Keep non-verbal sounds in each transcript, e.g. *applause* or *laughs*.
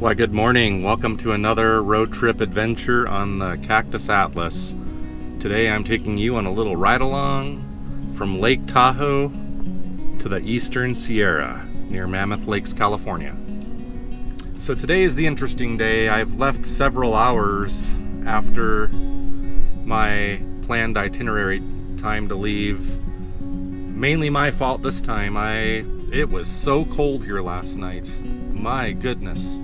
Why, good morning. Welcome to another road trip adventure on the Cactus Atlas. Today I'm taking you on a little ride along from Lake Tahoe to the Eastern Sierra near Mammoth Lakes, California. So today is the interesting day. I've left several hours after my planned itinerary time to leave. Mainly my fault this time. I it was so cold here last night. My goodness.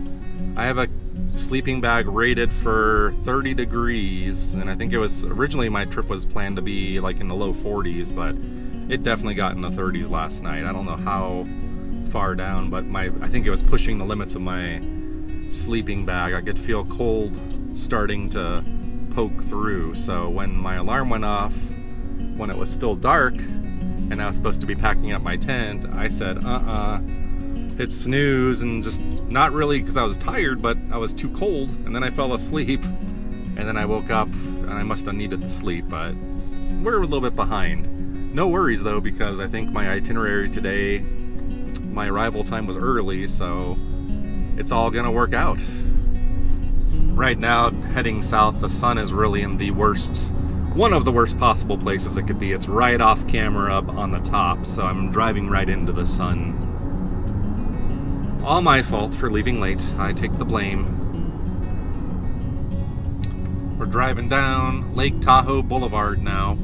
I have a sleeping bag rated for 30 degrees, and I think it was originally my trip was planned to be like in the low 40s, but it definitely got in the 30s last night. I don't know how far down, but my I think it was pushing the limits of my sleeping bag. I could feel cold starting to poke through. So when my alarm went off, when it was still dark, and I was supposed to be packing up my tent, I said, uh-uh hit snooze and just not really because I was tired, but I was too cold. And then I fell asleep. And then I woke up and I must have needed the sleep, but we're a little bit behind. No worries though, because I think my itinerary today, my arrival time was early, so it's all gonna work out. Right now, heading south, the sun is really in the worst, one of the worst possible places it could be. It's right off camera up on the top, so I'm driving right into the sun all my fault for leaving late. I take the blame. We're driving down Lake Tahoe Boulevard now.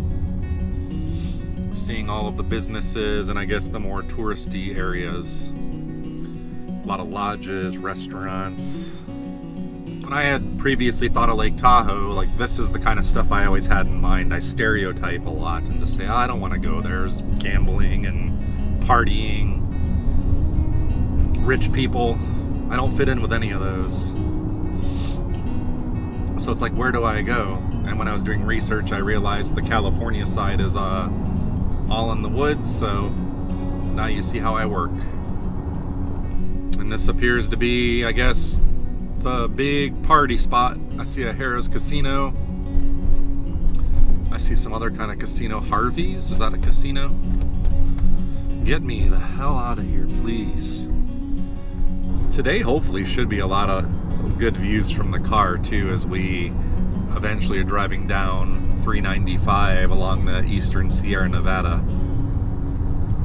seeing all of the businesses and I guess the more touristy areas. A lot of lodges, restaurants. When I had previously thought of Lake Tahoe, like this is the kind of stuff I always had in mind. I stereotype a lot and just say, oh, I don't want to go there. There's gambling and partying rich people. I don't fit in with any of those. So it's like, where do I go? And when I was doing research, I realized the California side is uh, all in the woods, so now you see how I work. And this appears to be, I guess, the big party spot. I see a Harrah's Casino. I see some other kind of casino. Harvey's? Is that a casino? Get me the hell out of here, please today hopefully should be a lot of good views from the car too as we eventually are driving down 395 along the eastern Sierra Nevada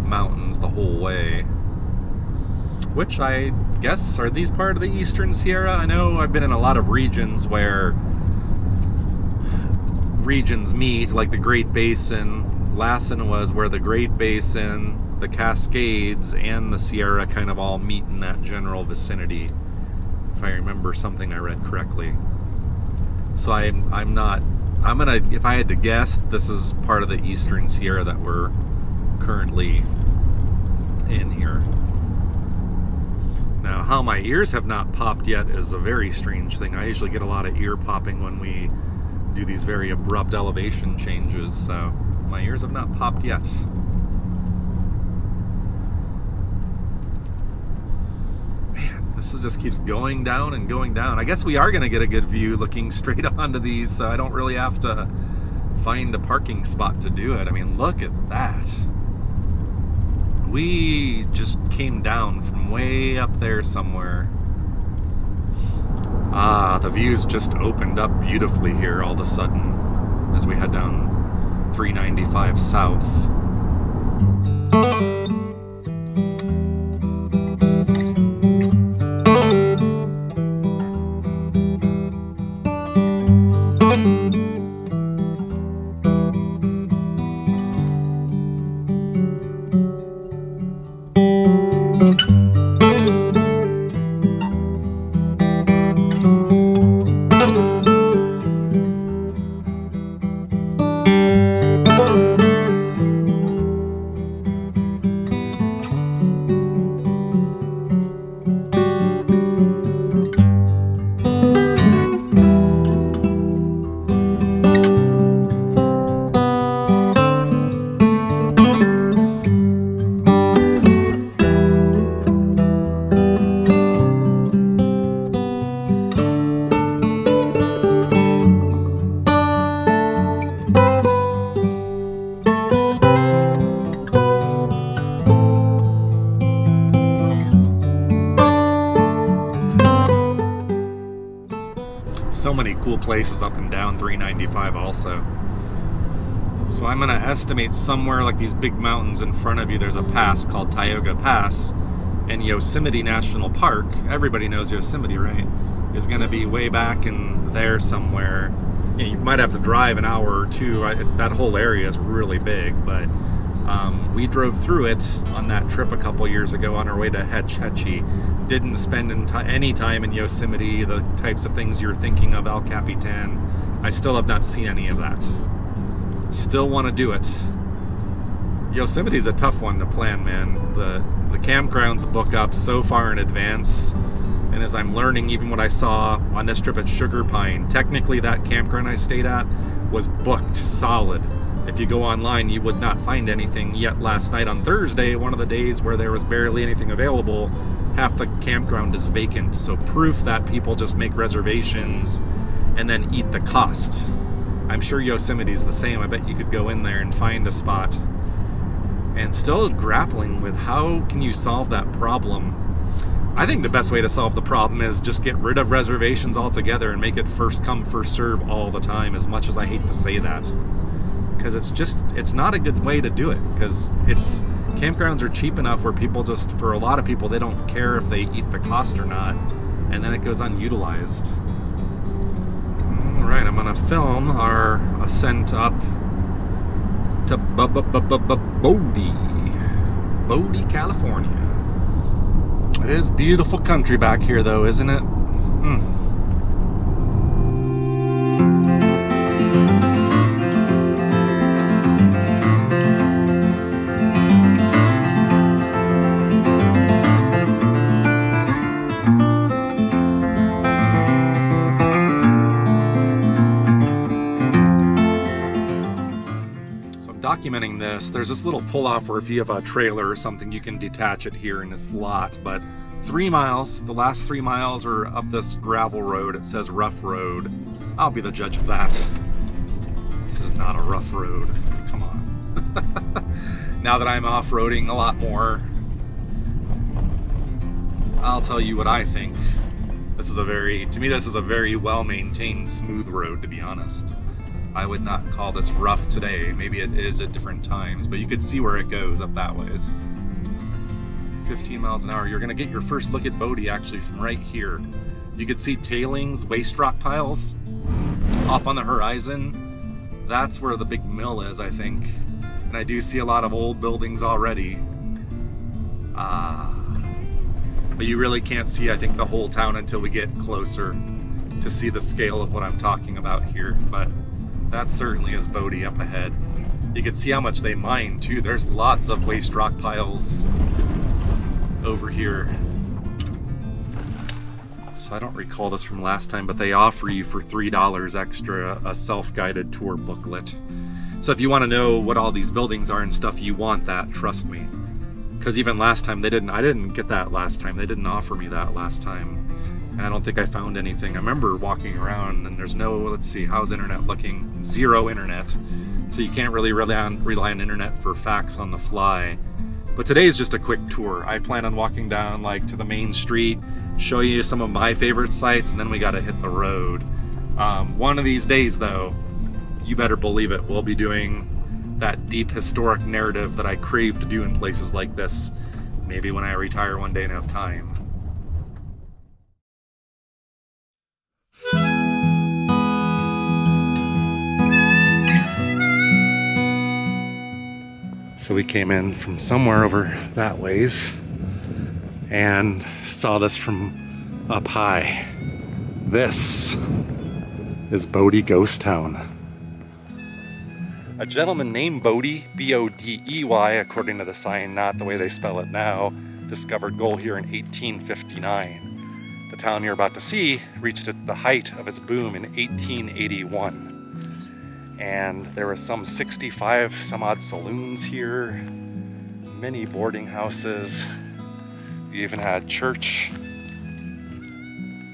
mountains the whole way. Which I guess are these part of the eastern Sierra? I know I've been in a lot of regions where regions meet, like the Great Basin. Lassen was where the Great Basin, the Cascades and the Sierra kind of all meet in that general vicinity, if I remember something I read correctly. So I'm I'm not I'm gonna if I had to guess, this is part of the Eastern Sierra that we're currently in here. Now, how my ears have not popped yet is a very strange thing. I usually get a lot of ear popping when we do these very abrupt elevation changes, so my ears have not popped yet. This just keeps going down and going down. I guess we are going to get a good view looking *laughs* straight onto these, so I don't really have to find a parking spot to do it. I mean, look at that. We just came down from way up there somewhere. Ah, the views just opened up beautifully here all of a sudden as we head down 395 south. Cool places up and down 395 also. So I'm going to estimate somewhere like these big mountains in front of you, there's a pass called Tioga Pass. And Yosemite National Park, everybody knows Yosemite, right? Is going to be way back in there somewhere. You might have to drive an hour or two. That whole area is really big, but um, we drove through it on that trip a couple years ago on our way to Hetch Hetchy. Didn't spend any time in Yosemite, the types of things you're thinking of, El Capitan. I still have not seen any of that. Still want to do it. Yosemite's a tough one to plan, man. The the campgrounds book up so far in advance. And as I'm learning, even what I saw on this trip at Sugar Pine, technically that campground I stayed at was booked solid. If you go online, you would not find anything. Yet last night on Thursday, one of the days where there was barely anything available, half the campground is vacant. So proof that people just make reservations and then eat the cost. I'm sure Yosemite's the same. I bet you could go in there and find a spot. And still grappling with how can you solve that problem. I think the best way to solve the problem is just get rid of reservations altogether and make it first come, first serve all the time, as much as I hate to say that. Because it's just, it's not a good way to do it. Because it's, campgrounds are cheap enough where people just, for a lot of people, they don't care if they eat the cost or not. And then it goes unutilized. Alright, I'm gonna film our ascent up to Bodie, Bodie, California. It is beautiful country back here though, isn't it? Hmm. This, there's this little pull-off where if you have a trailer or something, you can detach it here in this lot. But three miles, the last three miles are up this gravel road. It says rough road. I'll be the judge of that. This is not a rough road. Come on. *laughs* now that I'm off-roading a lot more, I'll tell you what I think. This is a very, to me, this is a very well-maintained, smooth road, to be honest. I would not call this rough today. Maybe it is at different times, but you could see where it goes up that ways. 15 miles an hour. You're going to get your first look at Bodie actually from right here. You could see tailings, waste rock piles off on the horizon. That's where the big mill is, I think. And I do see a lot of old buildings already. Uh, but you really can't see, I think, the whole town until we get closer to see the scale of what I'm talking about here. But that certainly is Bodie up ahead. You can see how much they mine too. There's lots of waste rock piles over here. So I don't recall this from last time, but they offer you for $3 extra a self-guided tour booklet. So if you want to know what all these buildings are and stuff, you want that, trust me. Because even last time they didn't, I didn't get that last time. They didn't offer me that last time. And I don't think I found anything. I remember walking around and there's no, let's see, how's internet looking? Zero internet. So you can't really rely on, rely on internet for facts on the fly. But today is just a quick tour. I plan on walking down like to the main street, show you some of my favorite sites, and then we gotta hit the road. Um, one of these days though, you better believe it, we'll be doing that deep historic narrative that I crave to do in places like this. Maybe when I retire one day and have time. So we came in from somewhere over that ways and saw this from up high. This is Bodie Ghost Town. A gentleman named Bodie, B-O-D-E-Y, according to the sign, not the way they spell it now, discovered gold here in 1859. The town you're about to see reached the height of its boom in 1881 and there were some 65 some odd saloons here, many boarding houses. We even had church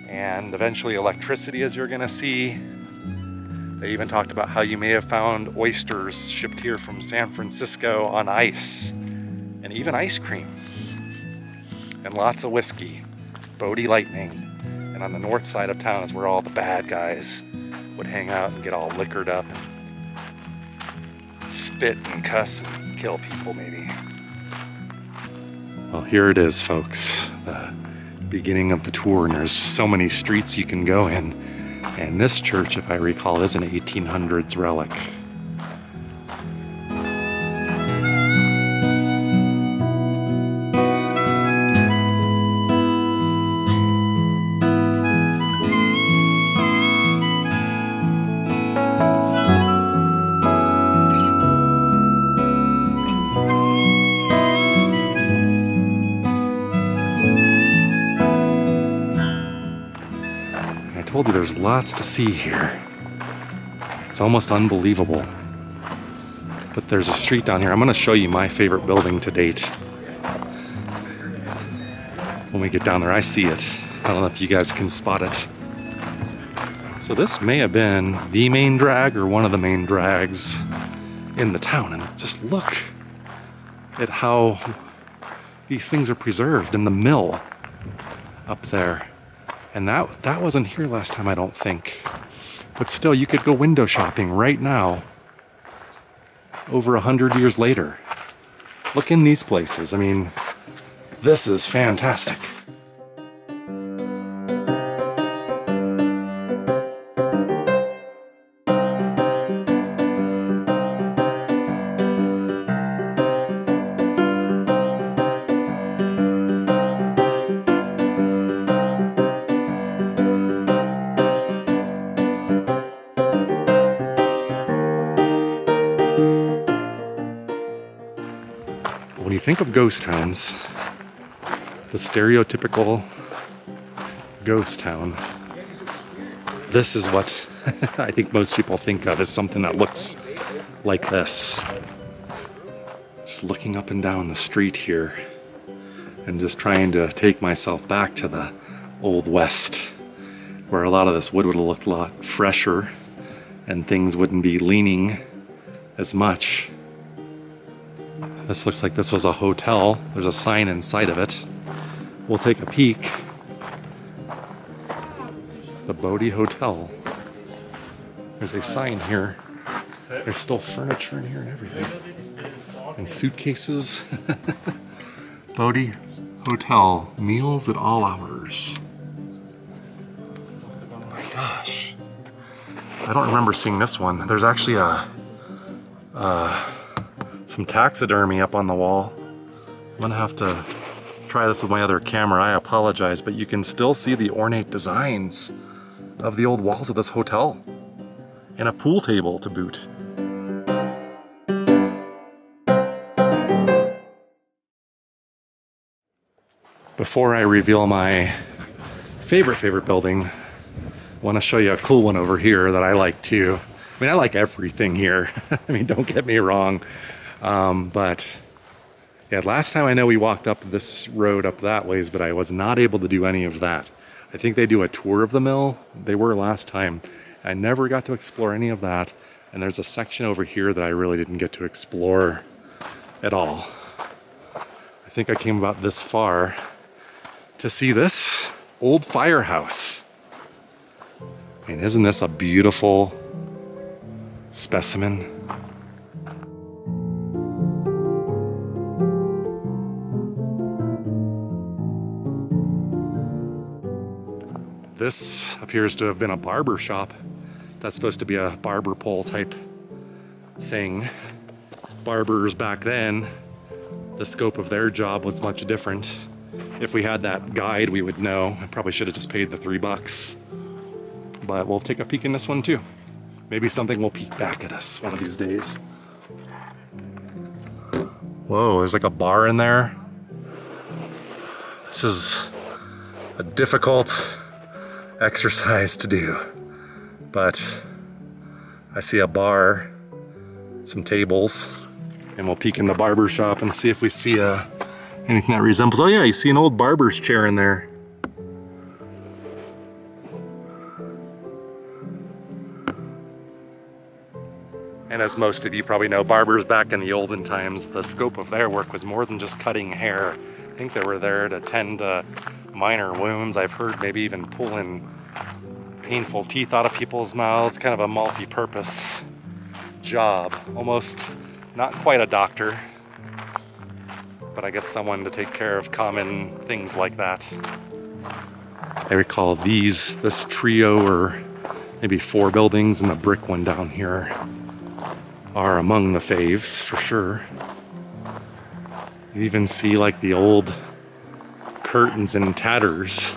and eventually electricity as you're gonna see. They even talked about how you may have found oysters shipped here from San Francisco on ice and even ice cream and lots of whiskey, Bodie Lightning. And on the north side of town is where all the bad guys would hang out and get all liquored up spit and cuss and kill people, maybe. Well, here it is, folks. The beginning of the tour, and there's so many streets you can go in. And this church, if I recall, is an 1800s relic. Told you there's lots to see here. It's almost unbelievable. But there's a street down here. I'm gonna show you my favorite building to date. When we get down there, I see it. I don't know if you guys can spot it. So this may have been the main drag or one of the main drags in the town. And just look at how these things are preserved in the mill up there. And that, that wasn't here last time, I don't think. But still, you could go window shopping right now, over a hundred years later. Look in these places. I mean, this is fantastic. Think of ghost towns, the stereotypical ghost town, this is what *laughs* I think most people think of as something that looks like this. Just looking up and down the street here and just trying to take myself back to the old west where a lot of this wood would have looked a lot fresher and things wouldn't be leaning as much. This looks like this was a hotel. There's a sign inside of it. We'll take a peek. The Bodie Hotel. There's a sign here. There's still furniture in here and everything. And suitcases. *laughs* Bodie Hotel. Meals at all hours. Oh my gosh. I don't remember seeing this one. There's actually a... Uh, some taxidermy up on the wall. I'm gonna have to try this with my other camera. I apologize, but you can still see the ornate designs of the old walls of this hotel. And a pool table to boot. Before I reveal my favorite, favorite building, I want to show you a cool one over here that I like too. I mean, I like everything here. *laughs* I mean, don't get me wrong. Um, but yeah, last time I know we walked up this road up that ways, but I was not able to do any of that. I think they do a tour of the mill. They were last time. I never got to explore any of that. And there's a section over here that I really didn't get to explore at all. I think I came about this far to see this old firehouse. I mean, isn't this a beautiful specimen? This appears to have been a barber shop. That's supposed to be a barber pole type thing. Barbers back then, the scope of their job was much different. If we had that guide, we would know. I probably should have just paid the three bucks. But we'll take a peek in this one too. Maybe something will peek back at us one of these days. Whoa, there's like a bar in there. This is a difficult exercise to do. But I see a bar, some tables, and we'll peek in the barber shop and see if we see uh, anything that resembles. Oh yeah, you see an old barber's chair in there. And as most of you probably know, barbers back in the olden times, the scope of their work was more than just cutting hair. I think they were there to tend to minor wounds. I've heard maybe even pulling painful teeth out of people's mouths. Kind of a multi-purpose job. Almost not quite a doctor, but I guess someone to take care of common things like that. I recall these, this trio or maybe four buildings and the brick one down here are among the faves for sure. You even see like the old curtains and tatters.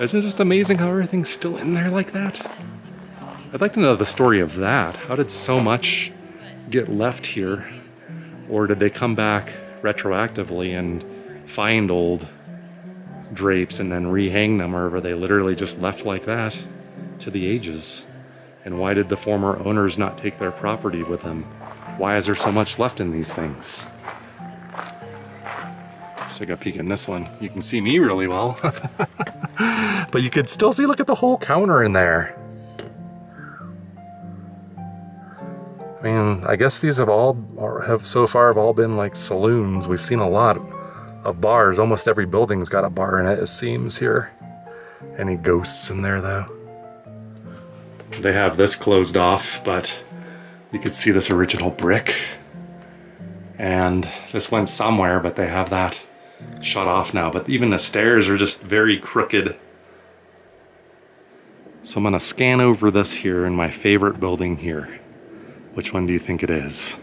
Isn't it just amazing how everything's still in there like that? I'd like to know the story of that. How did so much get left here? Or did they come back retroactively and find old drapes and then rehang them, or were they literally just left like that to the ages? And why did the former owners not take their property with them? Why is there so much left in these things? Let's take a peek in this one. You can see me really well. *laughs* but you could still see, look at the whole counter in there. I mean, I guess these have all, have so far have all been like saloons. We've seen a lot of bars. Almost every building's got a bar in it, it seems here. Any ghosts in there though? They have this closed off, but you could see this original brick. And this went somewhere, but they have that shut off now. But even the stairs are just very crooked. So I'm gonna scan over this here in my favorite building here. Which one do you think it is?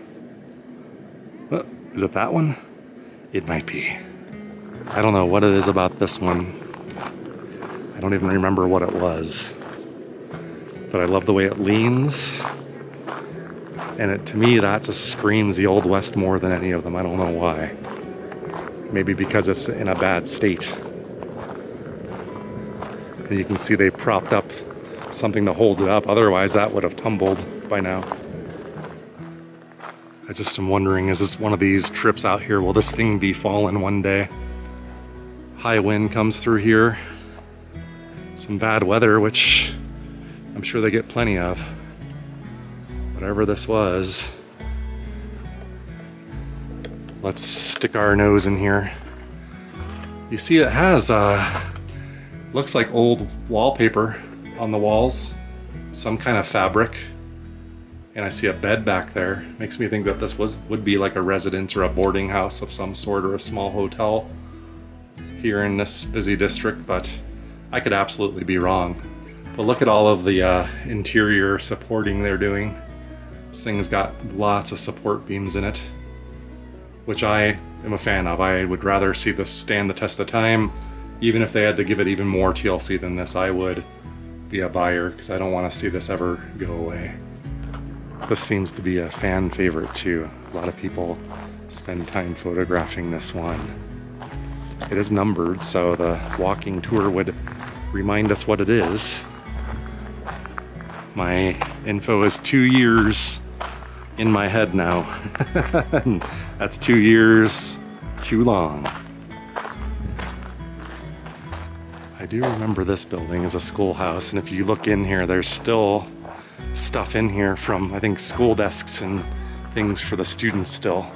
Oh, is it that one? It might be. I don't know what it is about this one. I don't even remember what it was. But I love the way it leans. And it, to me, that just screams the Old West more than any of them. I don't know why. Maybe because it's in a bad state. And you can see they've propped up something to hold it up. Otherwise, that would have tumbled by now. I just am wondering, is this one of these trips out here? Will this thing be falling one day? High wind comes through here. Some bad weather, which I'm sure they get plenty of. Whatever this was. Let's stick our nose in here. You see it has, uh, looks like old wallpaper on the walls. Some kind of fabric and I see a bed back there. Makes me think that this was would be like a residence or a boarding house of some sort or a small hotel here in this busy district, but I could absolutely be wrong. But look at all of the uh, interior supporting they're doing. This thing's got lots of support beams in it, which I am a fan of. I would rather see this stand the test of time. Even if they had to give it even more TLC than this, I would be a buyer because I don't want to see this ever go away. This seems to be a fan favorite too. A lot of people spend time photographing this one. It is numbered, so the walking tour would remind us what it is. My info is two years in my head now. *laughs* That's two years too long. I do remember this building as a schoolhouse, and if you look in here, there's still stuff in here from, I think, school desks and things for the students still.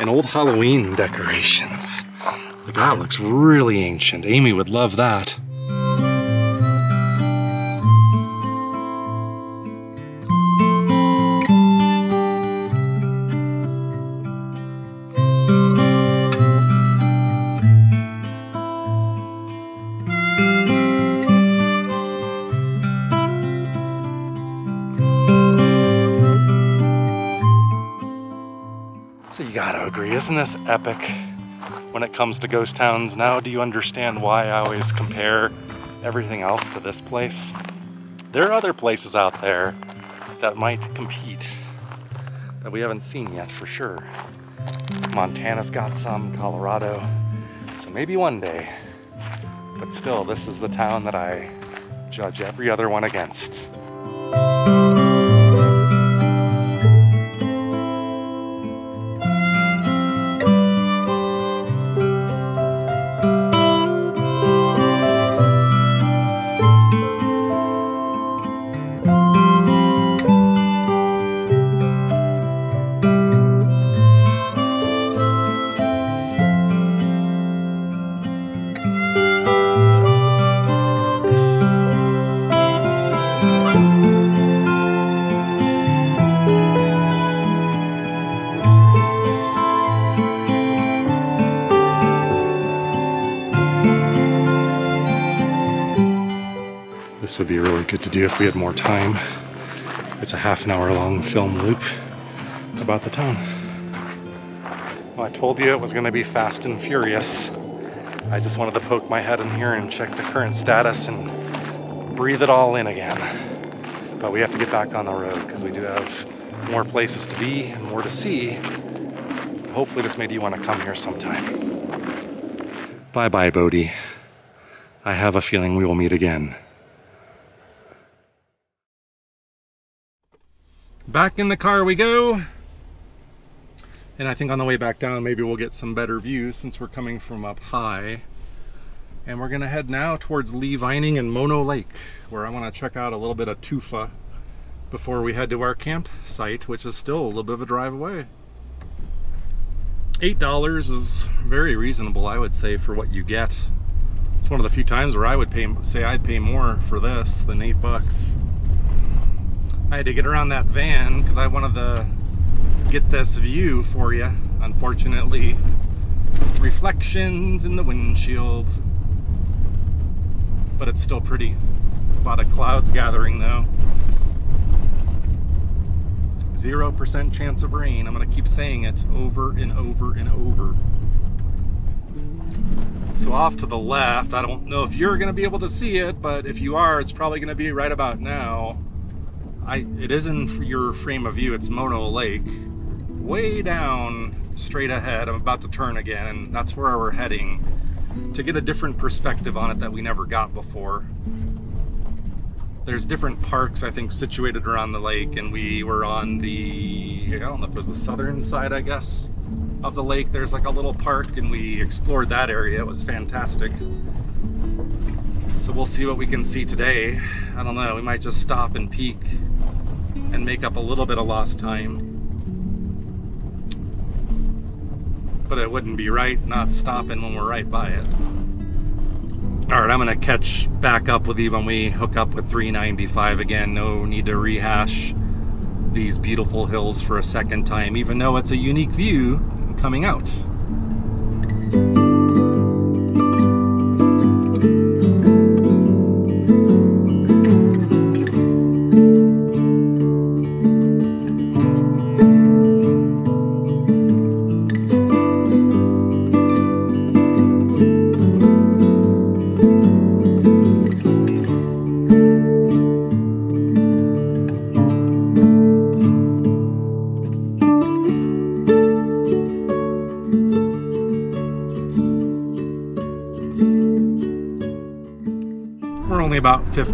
And old Halloween decorations. Look, that looks really ancient. Amy would love that. Isn't this epic when it comes to ghost towns? Now do you understand why I always compare everything else to this place? There are other places out there that might compete that we haven't seen yet for sure. Montana's got some, Colorado, so maybe one day. But still, this is the town that I judge every other one against. Do if we had more time. It's a half an hour long film loop about the town. Well, I told you it was going to be fast and furious. I just wanted to poke my head in here and check the current status and breathe it all in again. But we have to get back on the road because we do have more places to be and more to see. Hopefully this made you want to come here sometime. Bye-bye, Bodie. I have a feeling we will meet again. Back in the car we go. And I think on the way back down, maybe we'll get some better views since we're coming from up high. And we're gonna head now towards Lee Vining and Mono Lake, where I wanna check out a little bit of tufa before we head to our campsite, which is still a little bit of a drive away. $8 is very reasonable, I would say, for what you get. It's one of the few times where I would pay, say I'd pay more for this than eight bucks. I had to get around that van because I wanted to get this view for you. Unfortunately, reflections in the windshield. But it's still pretty. A lot of clouds gathering though. 0% chance of rain. I'm going to keep saying it over and over and over. So off to the left, I don't know if you're going to be able to see it, but if you are, it's probably going to be right about now. I, it is in your frame of view. It's Mono Lake. Way down, straight ahead. I'm about to turn again, and that's where we're heading to get a different perspective on it that we never got before there's different parks I think situated around the lake and we were on the I don't know if it was the southern side I guess of the lake there's like a little park and we explored that area it was fantastic so we'll see what we can see today I don't know we might just stop and peek and make up a little bit of lost time but it wouldn't be right not stopping when we're right by it all right, I'm gonna catch back up with you when we hook up with 395 again. No need to rehash these beautiful hills for a second time, even though it's a unique view coming out.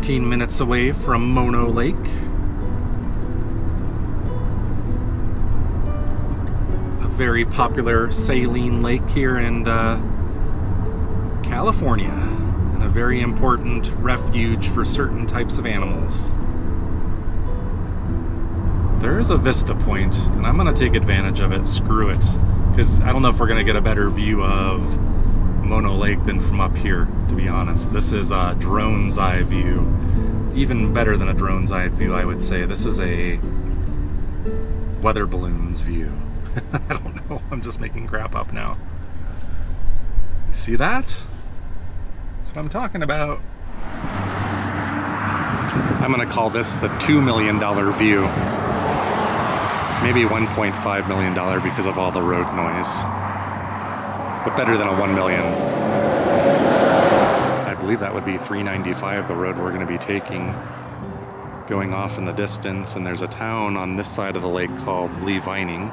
15 minutes away from Mono Lake. A very popular saline lake here in uh, California and a very important refuge for certain types of animals. There is a vista point, and I'm going to take advantage of it. Screw it. Because I don't know if we're going to get a better view of Mono Lake than from up here, to be honest. This is a drone's eye view. Even better than a drone's eye view, I would say. This is a weather balloon's view. *laughs* I don't know, I'm just making crap up now. You see that? That's what I'm talking about. I'm gonna call this the $2 million view. Maybe $1.5 million because of all the road noise but better than a 1 million. I believe that would be 395, the road we're going to be taking, going off in the distance. And there's a town on this side of the lake called Lee Vining,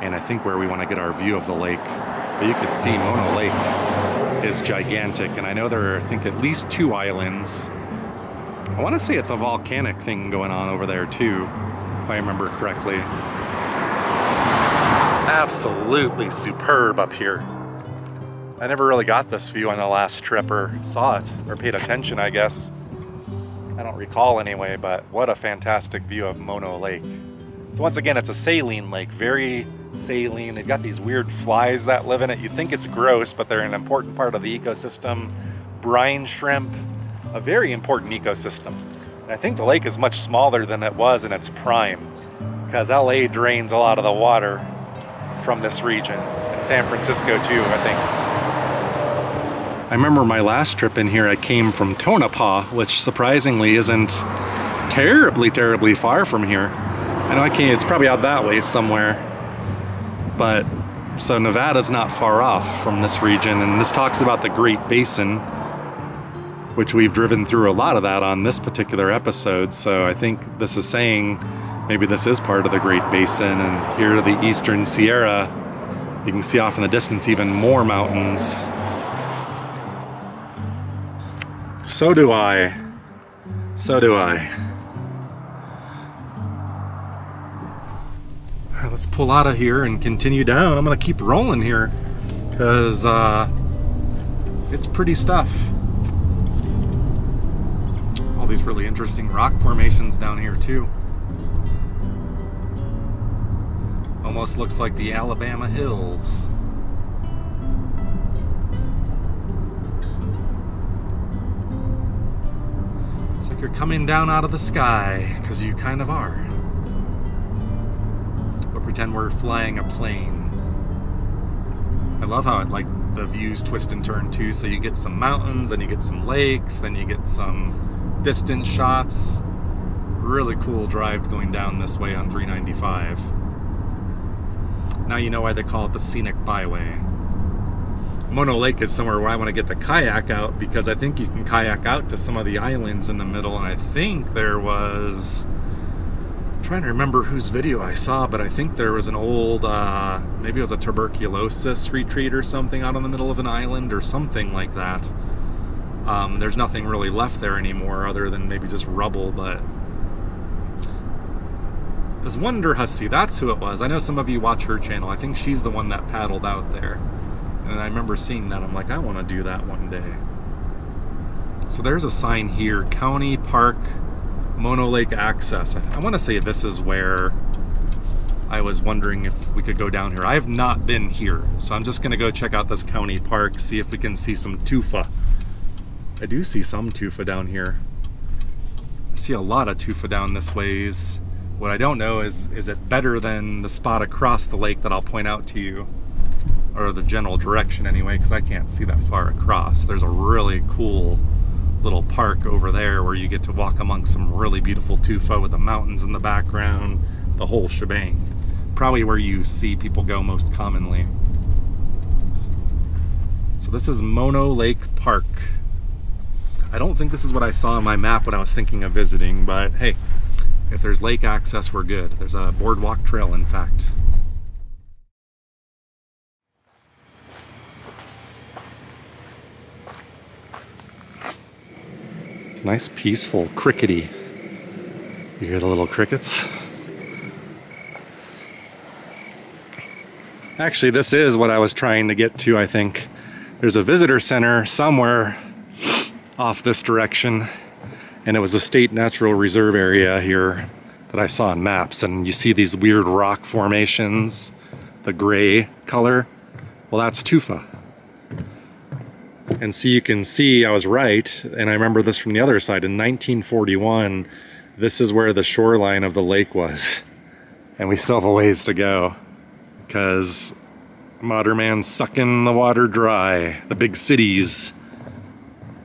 and I think where we want to get our view of the lake. But you could see Mono Lake is gigantic, and I know there are, I think, at least two islands. I want to say it's a volcanic thing going on over there too, if I remember correctly. Absolutely superb up here. I never really got this view on the last trip or saw it or paid attention, I guess. I don't recall anyway, but what a fantastic view of Mono Lake. So once again, it's a saline lake, very saline. They've got these weird flies that live in it. You'd think it's gross, but they're an important part of the ecosystem. Brine shrimp, a very important ecosystem. And I think the lake is much smaller than it was in its prime because LA drains a lot of the water from this region. And San Francisco too, I think. Remember my last trip in here, I came from Tonopah, which surprisingly isn't terribly, terribly far from here. I know I can't, it's probably out that way somewhere. But, so Nevada's not far off from this region, and this talks about the Great Basin, which we've driven through a lot of that on this particular episode. So I think this is saying maybe this is part of the Great Basin, and here to the eastern Sierra, you can see off in the distance even more mountains. So do I. So do I. All right, let's pull out of here and continue down. I'm gonna keep rolling here because uh, it's pretty stuff. All these really interesting rock formations down here too. Almost looks like the Alabama Hills. Like you're coming down out of the sky, because you kind of are Or pretend we're flying a plane. I love how it like the views twist and turn too. So you get some mountains, then you get some lakes, then you get some distant shots. Really cool drive going down this way on 395. Now you know why they call it the scenic byway. Mono Lake is somewhere where I want to get the kayak out because I think you can kayak out to some of the islands in the middle and I think there was I'm trying to remember whose video I saw, but I think there was an old, uh, maybe it was a tuberculosis retreat or something out in the middle of an island or something like that. Um, there's nothing really left there anymore other than maybe just rubble, but it was Wonder Hussy, that's who it was. I know some of you watch her channel. I think she's the one that paddled out there. And I remember seeing that. I'm like, I want to do that one day. So there's a sign here, County Park Mono Lake access. I, I want to say this is where I was wondering if we could go down here. I have not been here, so I'm just going to go check out this county park, see if we can see some tufa. I do see some tufa down here. I see a lot of tufa down this ways. What I don't know is, is it better than the spot across the lake that I'll point out to you? Or the general direction anyway, because I can't see that far across. There's a really cool little park over there where you get to walk among some really beautiful tufa with the mountains in the background, the whole shebang. Probably where you see people go most commonly. So this is Mono Lake Park. I don't think this is what I saw on my map when I was thinking of visiting, but hey, if there's lake access, we're good. There's a boardwalk trail, in fact. Nice peaceful crickety. You hear the little crickets? Actually, this is what I was trying to get to, I think. There's a visitor center somewhere off this direction, and it was a state natural reserve area here that I saw on maps, and you see these weird rock formations, the gray color. Well, that's tufa. And see, you can see I was right, and I remember this from the other side. In 1941, this is where the shoreline of the lake was. And we still have a ways to go, because modern man's sucking the water dry. The big cities.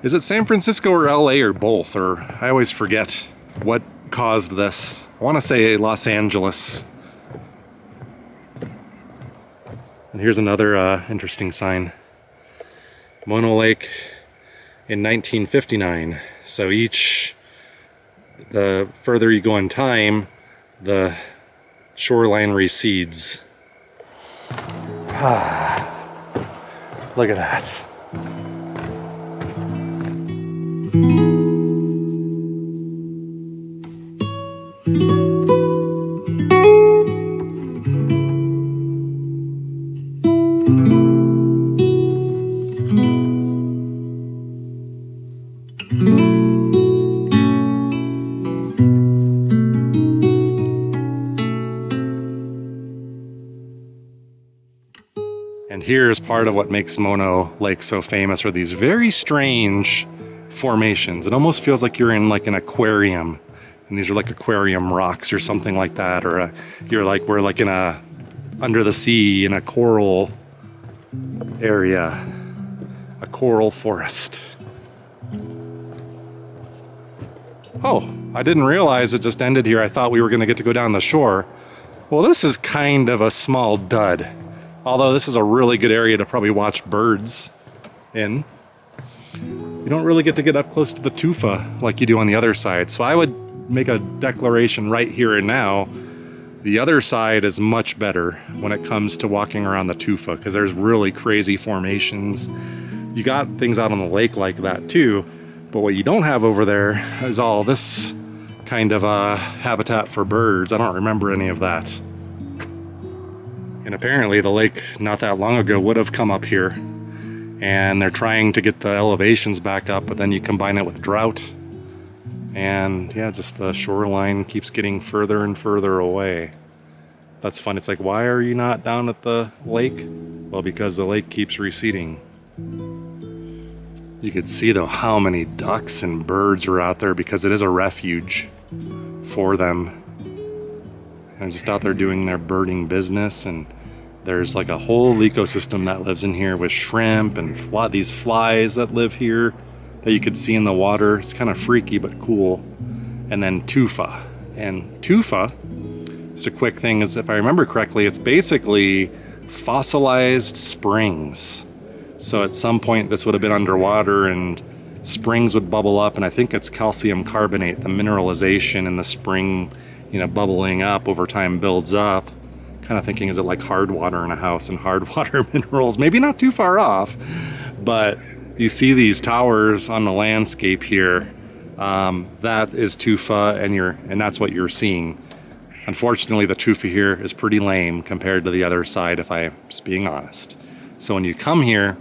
Is it San Francisco or LA or both? Or I always forget what caused this. I want to say Los Angeles. And here's another uh, interesting sign. Mono Lake in 1959. So each, the further you go in time, the shoreline recedes. Ah, *sighs* Look at that. Part of what makes Mono Lake so famous are these very strange formations. It almost feels like you're in like an aquarium. And these are like aquarium rocks or something like that. Or a, you're like, we're like in a, under the sea in a coral area. a coral forest. Oh, I didn't realize it just ended here. I thought we were to get to go down the shore. Well, this is kind of a small dud. Although this is a really good area to probably watch birds in. You don't really get to get up close to the tufa like you do on the other side. So I would make a declaration right here and now. The other side is much better when it comes to walking around the tufa because there's really crazy formations. You got things out on the lake like that too, but what you don't have over there is all this kind of uh, habitat for birds. I don't remember any of that. And apparently the lake not that long ago would have come up here. And they're trying to get the elevations back up, but then you combine it with drought. And yeah, just the shoreline keeps getting further and further away. That's fun. It's like, why are you not down at the lake? Well, because the lake keeps receding. You could see though how many ducks and birds are out there because it is a refuge for them. And just out there doing their birding business and there's like a whole ecosystem that lives in here with shrimp and fly, these flies that live here that you could see in the water. It's kind of freaky but cool. And then tufa. And tufa, just a quick thing is if I remember correctly, it's basically fossilized springs. So at some point this would have been underwater and springs would bubble up and I think it's calcium carbonate, the mineralization in the spring, you know, bubbling up over time builds up. Kind of thinking, is it like hard water in a house and hard *laughs* water minerals? Maybe not too far off, but you see these towers on the landscape here. Um, that is tufa and you're, and that's what you're seeing. Unfortunately, the tufa here is pretty lame compared to the other side, if I'm being honest. So when you come here,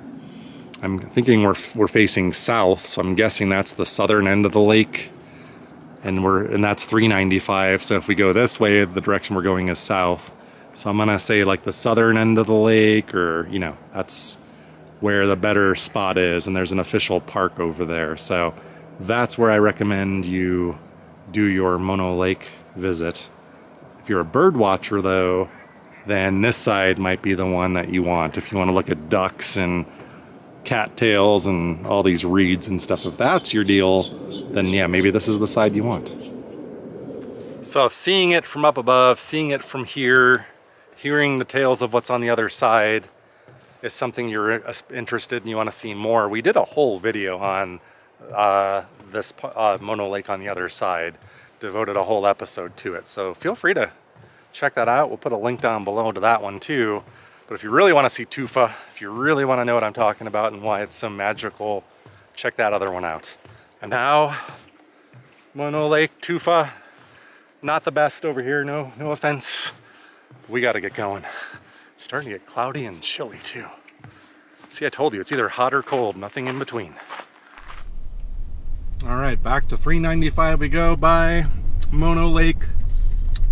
I'm thinking we're, we're facing south, so I'm guessing that's the southern end of the lake. And we're and that's 395, so if we go this way, the direction we're going is south. So I'm gonna say like the southern end of the lake, or you know, that's where the better spot is, and there's an official park over there. So that's where I recommend you do your Mono Lake visit. If you're a bird watcher though, then this side might be the one that you want. If you want to look at ducks and cattails and all these reeds and stuff, if that's your deal, then yeah, maybe this is the side you want. So seeing it from up above, seeing it from here, hearing the tales of what's on the other side is something you're interested in, you want to see more. We did a whole video on uh, this uh, Mono Lake on the other side, devoted a whole episode to it. So feel free to check that out. We'll put a link down below to that one too. But if you really want to see Tufa, if you really want to know what I'm talking about and why it's so magical, check that other one out. And now, Mono Lake, Tufa, not the best over here, no, no offense. We got to get going. It's starting to get cloudy and chilly too. See, I told you, it's either hot or cold, nothing in between. All right, back to 395 we go by Mono Lake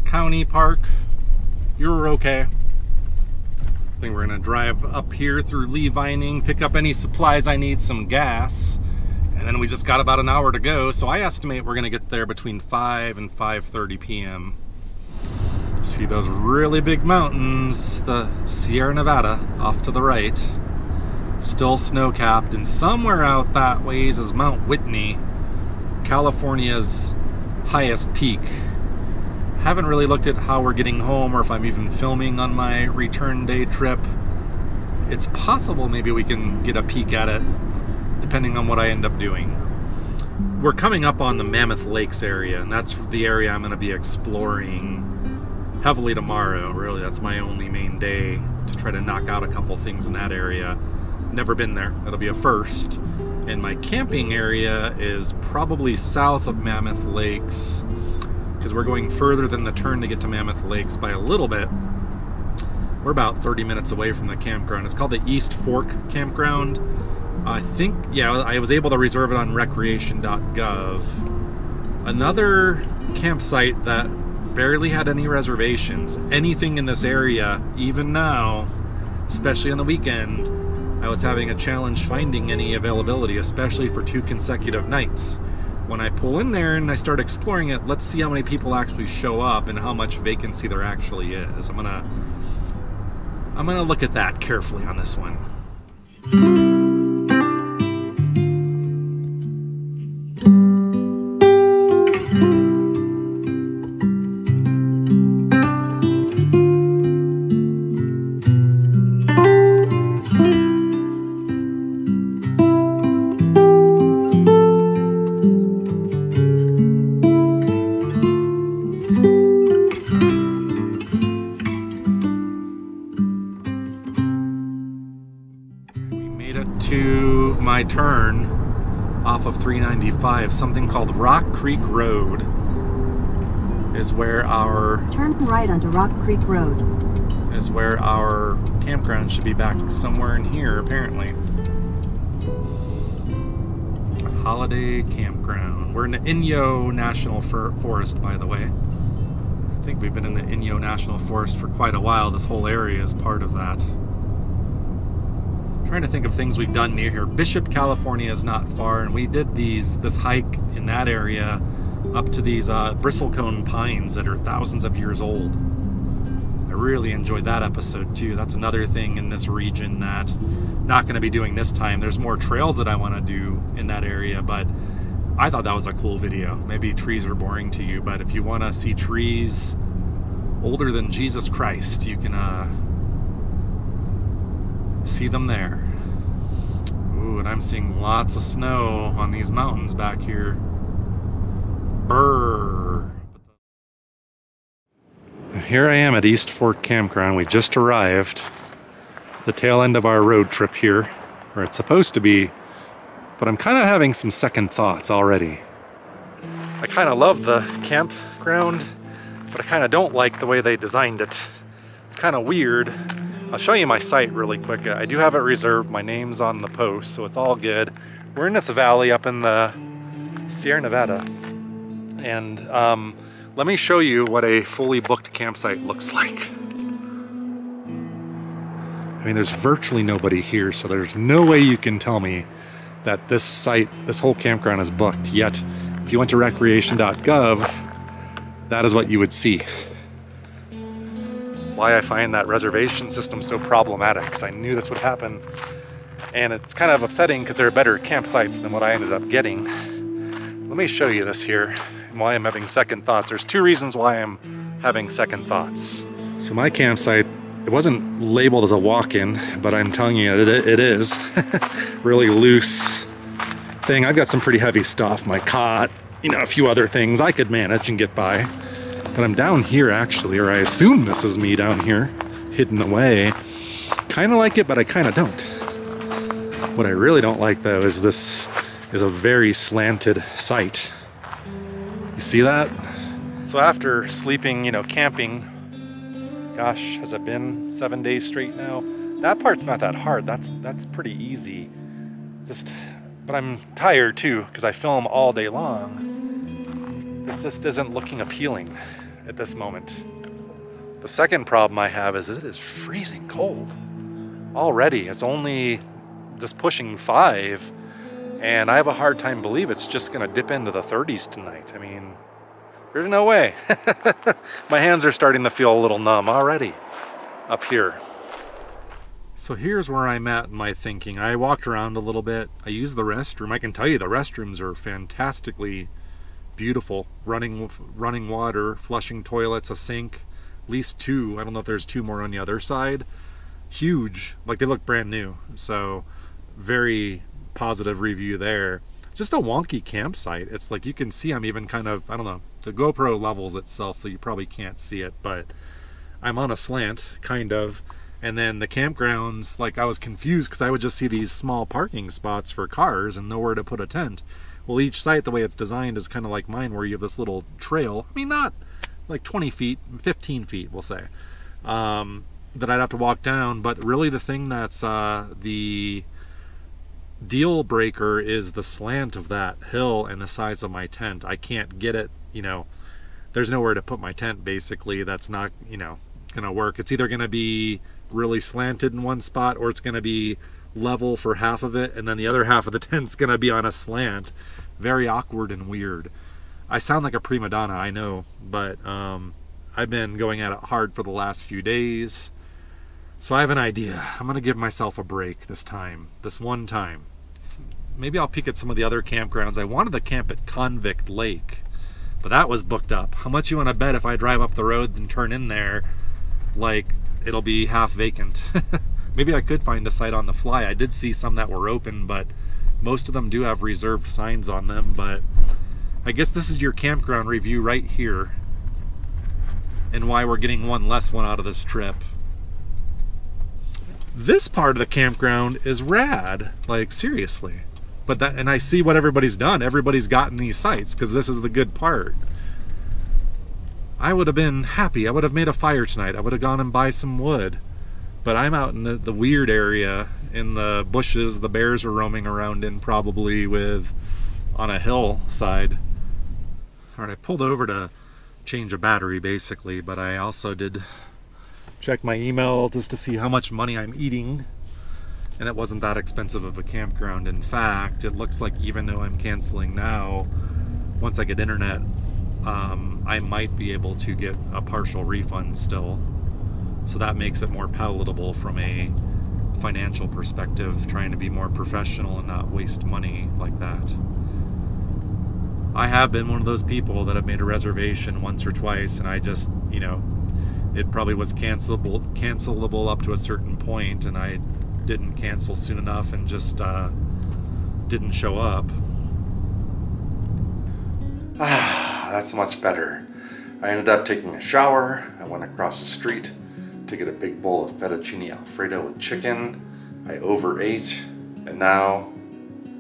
County Park. You're okay. I think we're gonna drive up here through Lee Vining, pick up any supplies I need, some gas, and then we just got about an hour to go. So I estimate we're gonna get there between 5 and 5.30 p.m. See those really big mountains, the Sierra Nevada off to the right. Still snow-capped, and somewhere out that ways is Mount Whitney, California's highest peak haven't really looked at how we're getting home or if I'm even filming on my return day trip. It's possible maybe we can get a peek at it depending on what I end up doing. We're coming up on the Mammoth Lakes area and that's the area I'm going to be exploring heavily tomorrow. Really, that's my only main day to try to knock out a couple things in that area. Never been there. That'll be a first. And my camping area is probably south of Mammoth Lakes because we're going further than the turn to get to Mammoth Lakes by a little bit. We're about 30 minutes away from the campground. It's called the East Fork Campground. I think, yeah, I was able to reserve it on recreation.gov. Another campsite that barely had any reservations. Anything in this area, even now, especially on the weekend, I was having a challenge finding any availability, especially for two consecutive nights when I pull in there and I start exploring it, let's see how many people actually show up and how much vacancy there actually is. I'm gonna I'm gonna look at that carefully on this one. 395, something called Rock Creek Road is where our Turn right onto Rock Creek Road. is where our campground should be back somewhere in here apparently. Holiday Campground. We're in the Inyo National For- Forest, by the way. I think we've been in the Inyo National Forest for quite a while. This whole area is part of that. Trying to think of things we've done near here. Bishop, California is not far, and we did these this hike in that area up to these uh, bristlecone pines that are thousands of years old. I really enjoyed that episode too. That's another thing in this region that not going to be doing this time. There's more trails that I want to do in that area, but I thought that was a cool video. Maybe trees are boring to you, but if you want to see trees older than Jesus Christ, you can uh, see them there. Ooh, and I'm seeing lots of snow on these mountains back here. Brrr. Here I am at East Fork Campground. We just arrived. The tail end of our road trip here, where it's supposed to be, but I'm kind of having some second thoughts already. I kind of love the campground, but I kind of don't like the way they designed it. It's kind of weird. I'll show you my site really quick. I do have it reserved. My name's on the post, so it's all good. We're in this valley up in the Sierra Nevada. And um, let me show you what a fully booked campsite looks like. I mean, there's virtually nobody here, so there's no way you can tell me that this site, this whole campground is booked. Yet, if you went to recreation.gov, that is what you would see. Why I find that reservation system so problematic, because I knew this would happen. And it's kind of upsetting because there are better campsites than what I ended up getting. Let me show you this here and why I'm having second thoughts. There's two reasons why I'm having second thoughts. So my campsite, it wasn't labeled as a walk-in, but I'm telling you it, it is. *laughs* really loose thing. I've got some pretty heavy stuff. My cot, you know, a few other things I could manage and get by. But I'm down here actually, or I assume this is me down here, hidden away. Kind of like it, but I kind of don't. What I really don't like though is this is a very slanted site. You see that? So after sleeping, you know, camping, gosh, has it been seven days straight now? That part's not that hard. That's that's pretty easy. Just, but I'm tired too because I film all day long. This just isn't looking appealing at this moment. The second problem I have is it is freezing cold already. It's only just pushing five and I have a hard time believe it's just gonna dip into the 30s tonight. I mean, there's no way. *laughs* My hands are starting to feel a little numb already up here. So here's where I'm at in my thinking. I walked around a little bit. I used the restroom. I can tell you the restrooms are fantastically beautiful. Running running water, flushing toilets, a sink, at least two. I don't know if there's two more on the other side. Huge. Like they look brand new. So very positive review there. Just a wonky campsite. It's like you can see I'm even kind of, I don't know, the GoPro levels itself, so you probably can't see it, but I'm on a slant, kind of. And then the campgrounds, like I was confused because I would just see these small parking spots for cars and nowhere to put a tent. Well, each site, the way it's designed, is kind of like mine, where you have this little trail. I mean, not like 20 feet, 15 feet, we'll say, um, that I'd have to walk down. But really, the thing that's uh, the deal breaker is the slant of that hill and the size of my tent. I can't get it, you know, there's nowhere to put my tent basically that's not, you know, gonna work. It's either gonna be really slanted in one spot or it's gonna be level for half of it and then the other half of the *laughs* tent's gonna be on a slant. Very awkward and weird. I sound like a prima donna, I know, but um, I've been going at it hard for the last few days. So I have an idea. I'm gonna give myself a break this time, this one time. Maybe I'll peek at some of the other campgrounds. I wanted to camp at Convict Lake, but that was booked up. How much you want to bet if I drive up the road and turn in there, like it'll be half vacant? *laughs* Maybe I could find a site on the fly. I did see some that were open, but most of them do have reserved signs on them. But I guess this is your campground review right here, and why we're getting one less one out of this trip. this part of the campground is rad. Like seriously. But that and I see what everybody's done. Everybody's gotten these sites because this is the good part. I would have been happy. I would have made a fire tonight. I would have gone and buy some wood. But I'm out in the, the weird area in the bushes the bears are roaming around in probably with on a hillside. All right, I pulled over to change a battery basically, but I also did check my email just to see how much money I'm eating. And it wasn't that expensive of a campground. In fact, it looks like even though I'm canceling now, once I get internet, um, I might be able to get a partial refund still. So that makes it more palatable from a financial perspective, trying to be more professional and not waste money like that. I have been one of those people that have made a reservation once or twice, and I just, you know, it probably was cancelable, cancelable up to a certain point, and I didn't cancel soon enough and just uh, didn't show up. Ah, *sighs* that's much better. I ended up taking a shower. I went across the street to get a big bowl of fettuccine alfredo with chicken. I overate, and now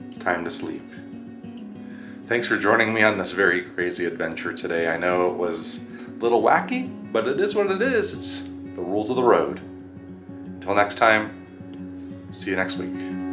it's time to sleep. Thanks for joining me on this very crazy adventure today. I know it was a little wacky, but it is what it is. It's the rules of the road. Until next time, see you next week.